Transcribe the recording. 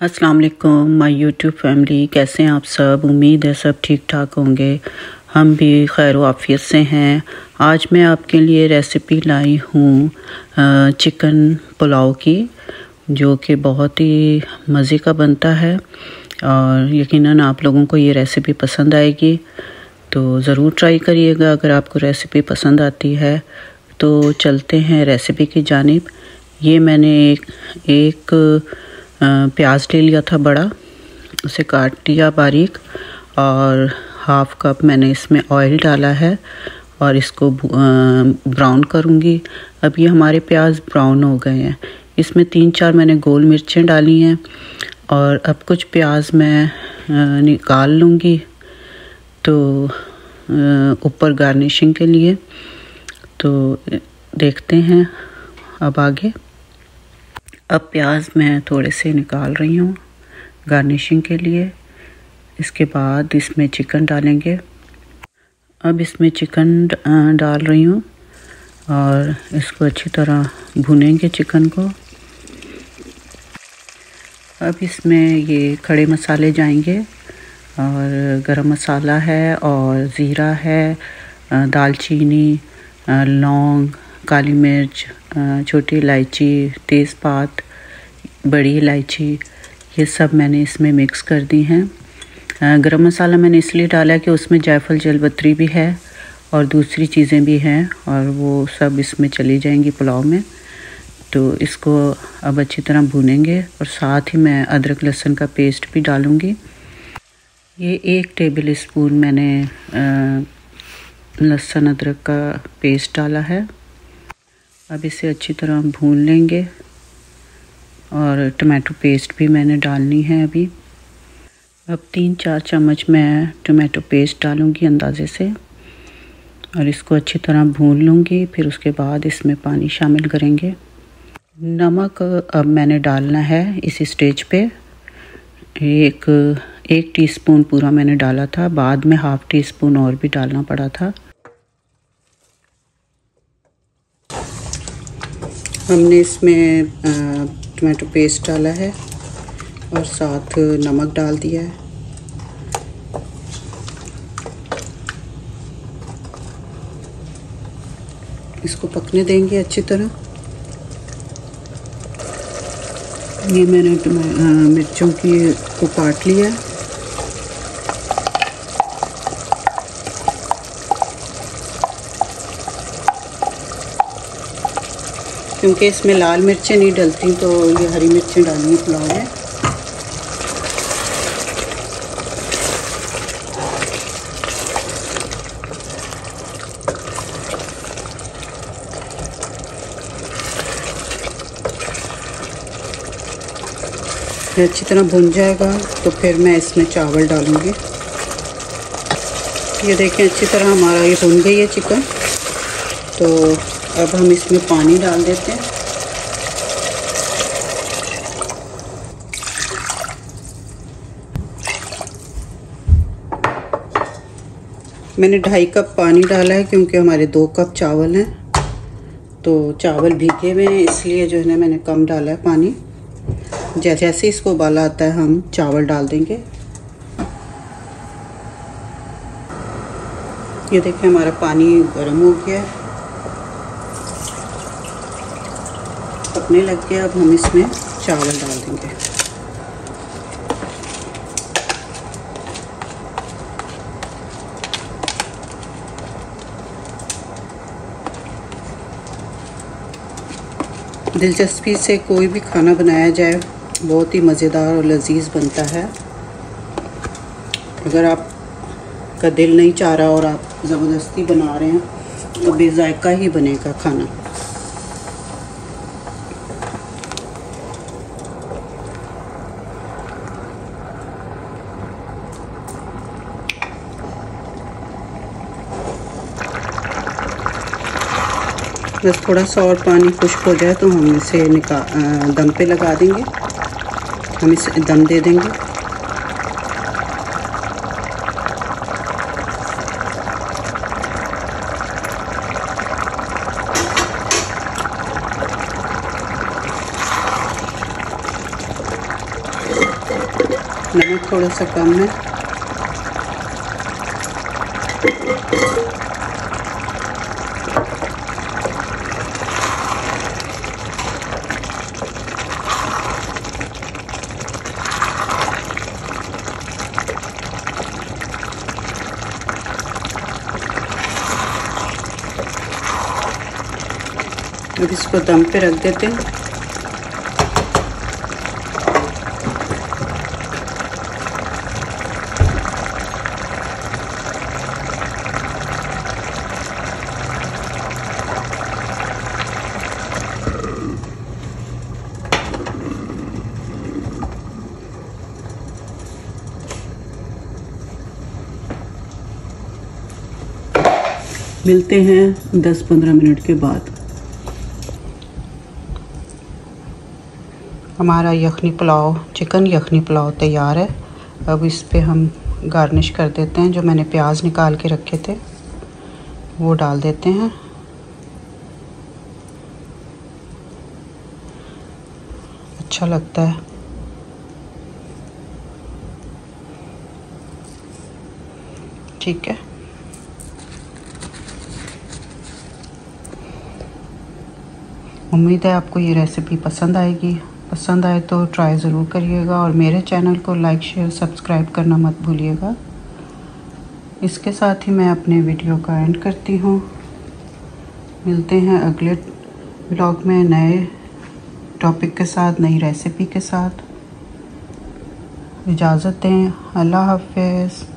अस्सलाम वालेकुम, my YouTube family, कैसे हैं आप सब? उम्मीद है सब ठीक ठाक होंगे। हम भी खैर वाफियत से हैं। आज मैं आपके लिए रेसिपी लाई हूँ चिकन पुलाव की, जो कि बहुत ही मज़े का बनता है और यकीनन आप लोगों को ये रेसिपी पसंद आएगी। तो ज़रूर ट्राई करिएगा अगर आपको रेसिपी पसंद आती है। तो चलते हैं रेसिपी की जानब। ये मैंने एक एक प्याज ले लिया था बड़ा, उसे काट दिया बारीक, और हाफ़ कप मैंने इसमें ऑयल डाला है, और इसको ब्राउन करूँगी। अब ये हमारे प्याज ब्राउन हो गए हैं। इसमें तीन चार मैंने गोल मिर्चें डाली हैं, और अब कुछ प्याज मैं निकाल लूँगी तो ऊपर गार्निशिंग के लिए। तो देखते हैं, अब आगे। अब प्याज मैं थोड़े से निकाल रही हूँ गार्निशिंग के लिए। इसके बाद इसमें चिकन डालेंगे। अब इसमें चिकन डाल रही हूँ और इसको अच्छी तरह भुनेंगे चिकन को। अब इसमें ये खड़े मसाले जाएँगे और गरम मसाला है और ज़ीरा है दालचीनी लौंग काली मिर्च छोटी इलायची, तेज़पात, बड़ी इलायची, ये सब मैंने इसमें मिक्स कर दी हैं। गरम मसाला मैंने इसलिए डाला कि उसमें जायफल जलबत्री भी है और दूसरी चीज़ें भी हैं और वो सब इसमें चली जाएँगी पुलाव में। तो इसको अब अच्छी तरह भूनेंगे और साथ ही मैं अदरक लहसुन का पेस्ट भी डालूँगी। ये एक टेबल स्पून मैंने लहसुन अदरक का पेस्ट डाला है। अब इसे अच्छी तरह भून लेंगे और टमाटो पेस्ट भी मैंने डालनी है अभी। अब तीन चार चम्मच मैं टमाटो पेस्ट डालूँगी अंदाज़े से और इसको अच्छी तरह भून लूँगी, फिर उसके बाद इसमें पानी शामिल करेंगे। नमक अब मैंने डालना है इस स्टेज पे। एक एक टीस्पून पूरा मैंने डाला था, बाद में हाफ़ टी स्पून और भी डालना पड़ा था। हमने इसमें टमाटो पेस्ट डाला है और साथ नमक डाल दिया है। इसको पकने देंगे अच्छी तरह। ये मैंने मिर्चों की को काट लिया। क्योंकि इसमें लाल मिर्चें नहीं डलती तो ये हरी मिर्चें डालनी पुलाव में अच्छी तरह भुन जाएगा तो फिर मैं इसमें चावल डालूँगी। ये देखें, अच्छी तरह हमारा ये भुन गई है चिकन। तो अब हम इसमें पानी डाल देते हैं। मैंने ढाई कप पानी डाला है क्योंकि हमारे दो कप चावल हैं। तो चावल भीगे हुए हैं, इसलिए जो है ना मैंने कम डाला है पानी। जैसे इसको उबाला आता है, हम चावल डाल देंगे। ये देखिए हमारा पानी गर्म हो गया है। पकने लग गया अब हम इसमें चावल डाल देंगे। दिलचस्पी से कोई भी खाना बनाया जाए, बहुत ही मज़ेदार और लजीज बनता है। अगर आप का दिल नहीं चाह रहा और आप ज़बरदस्ती बना रहे हैं तो बेजायका ही बनेगा खाना। बस थोड़ा सा और पानी खुश्क हो जाए तो हम इसे निका दम पे लगा देंगे। हम इसे दम दे देंगे। नमक थोड़ा सा कम है। अब इसको दम पे रख देते हैं। मिलते हैं 10-15 मिनट के बाद। हमारा यखनी पुलाव, चिकन यखनी पुलाव तैयार है। अब इस पे हम गार्निश कर देते हैं, जो मैंने प्याज निकाल के रखे थे, वो डाल देते हैं। अच्छा लगता है। ठीक है। उम्मीद है आपको ये रेसिपी पसंद आएगी। पसंद आए तो ट्राई ज़रूर करिएगा और मेरे चैनल को लाइक शेयर सब्सक्राइब करना मत भूलिएगा। इसके साथ ही मैं अपने वीडियो का एंड करती हूँ। मिलते हैं अगले ब्लॉग में नए टॉपिक के साथ, नई रेसिपी के साथ। इजाज़त दें। अल्लाह हाफिज़।